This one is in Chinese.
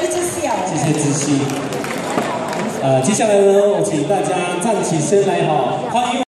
谢谢芝溪。呃，接下来呢，我请大家站起身来，好，欢迎。